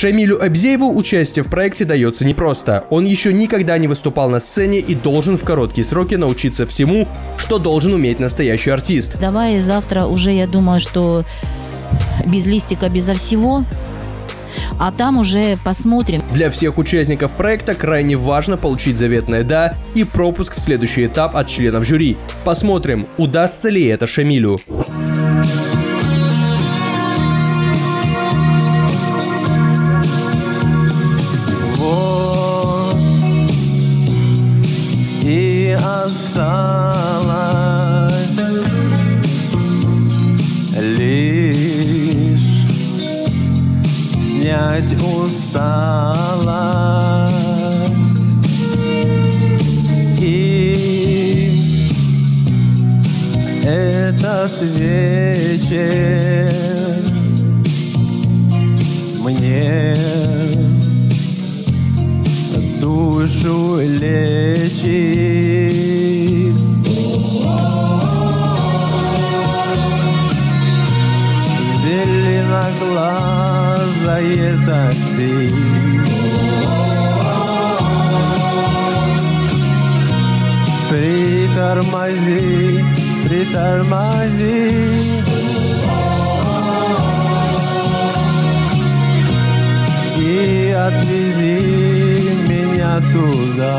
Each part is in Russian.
Шамилю Абзееву участие в проекте дается непросто. Он еще никогда не выступал на сцене и должен в короткие сроки научиться всему, что должен уметь настоящий артист. Давай завтра уже, я думаю, что без листика, безо всего, а там уже посмотрим. Для всех участников проекта крайне важно получить заветное «да» и пропуск в следующий этап от членов жюри. Посмотрим, удастся ли это Шамилю. Снять усталость. И этот вечер мне душу лечит Зеленоглазое такси Притормози, притормози. И отвези меня туда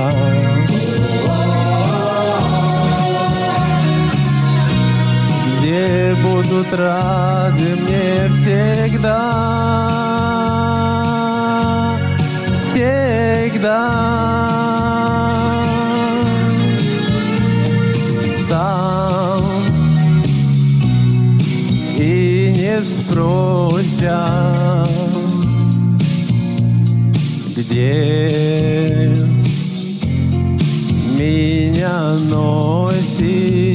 будут рады мне всегда Всегда Там и не спросят где меня носит.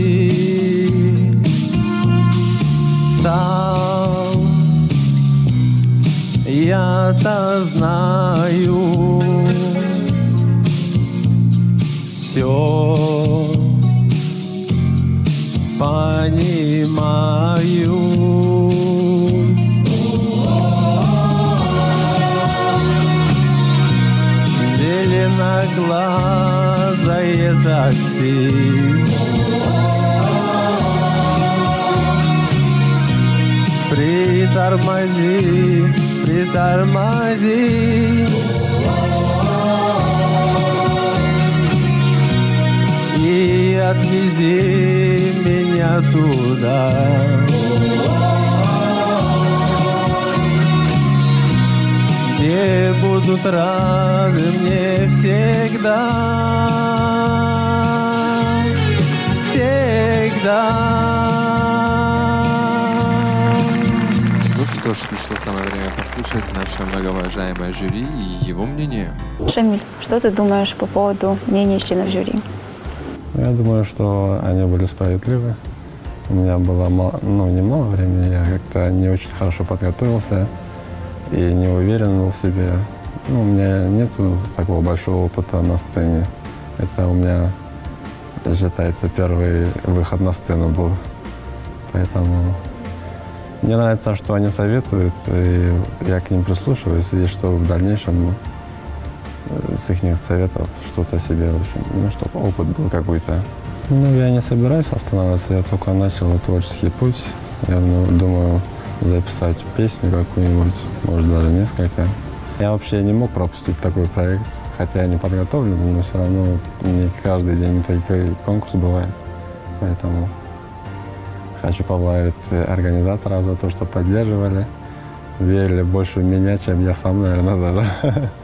Я-то знаю все понимаю. Зеленоглазое такси Притормози, притормози. И отвези меня туда. Где будут рады мне всегда? Всегда что ж, пришло самое время послушать наше многоуважаемое жюри и его мнение. Шамиль, что ты думаешь по поводу мнения членов жюри? Я думаю, что они были справедливы. У меня было мало, ну, немало времени, я как-то не очень хорошо подготовился и не уверен был в себе. Ну, у меня нет такого большого опыта на сцене. Это у меня, считается, первый выход на сцену был. Поэтому мне нравится, что они советуют, и я к ним прислушиваюсь, и что в дальнейшем э, с их советов что-то себе, в общем, ну, чтобы опыт был какой-то. Ну, я не собираюсь останавливаться, я только начал творческий путь. Я ну, думаю записать песню какую-нибудь, может, даже несколько. Я вообще не мог пропустить такой проект, хотя я не подготовлен, но все равно не каждый день такой конкурс бывает. Поэтому хочу поблагодарить организаторов за то, что поддерживали, верили больше в меня, чем я сам, наверное, даже.